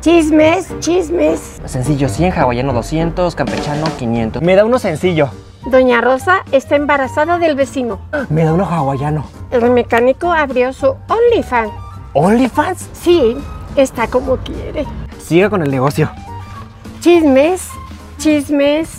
Chismes, chismes. Sencillo 100, hawaiano 200, campechano 500. Me da uno sencillo. Doña Rosa está embarazada del vecino. Me da uno hawaiano. El mecánico abrió su OnlyFans. ¿OnlyFans? Sí, está como quiere. Siga con el negocio. Chismes, chismes.